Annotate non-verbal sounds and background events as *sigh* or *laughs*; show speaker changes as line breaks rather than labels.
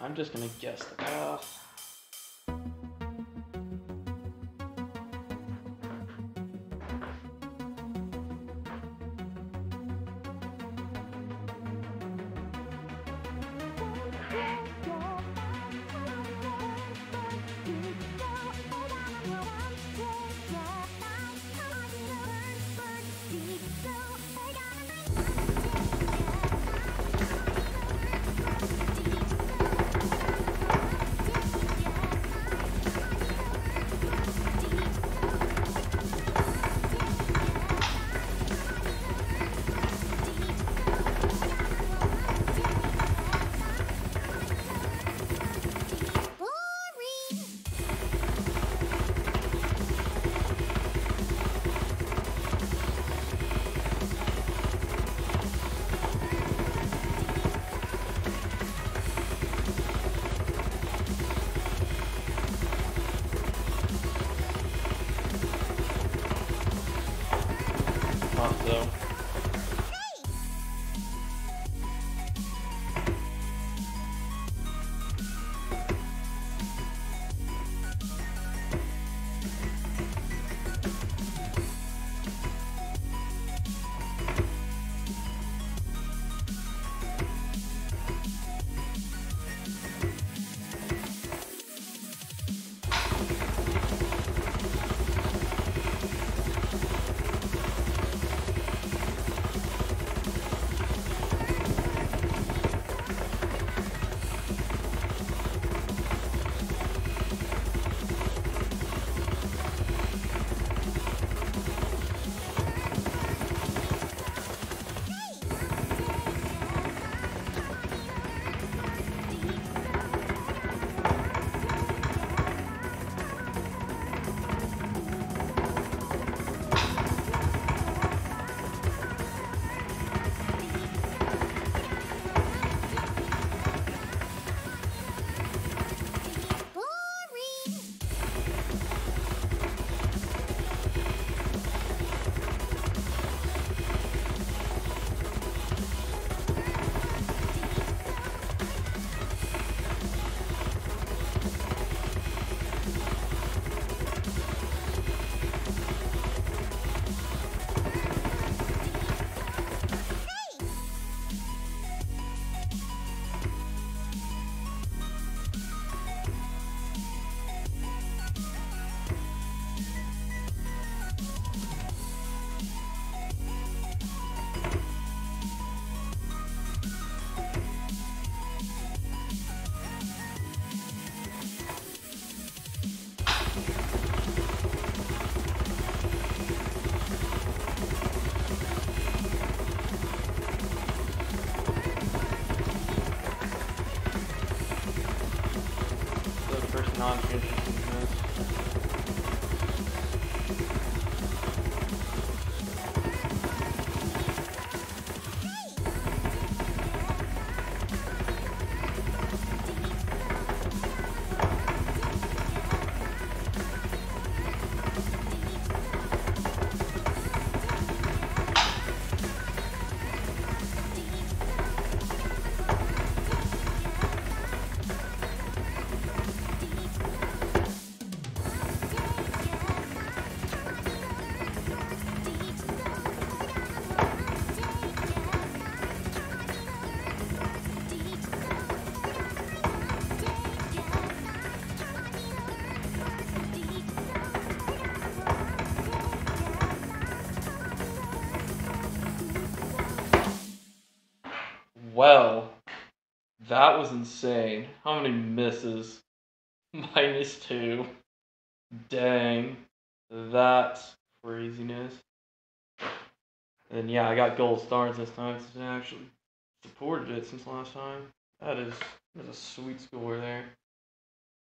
I'm just gonna guess the path. Not so. The Well, that was insane. How many misses? *laughs* Minus two. Dang. That's craziness. And yeah, I got gold stars this time since I actually supported it since last time. That is, that is a sweet score there.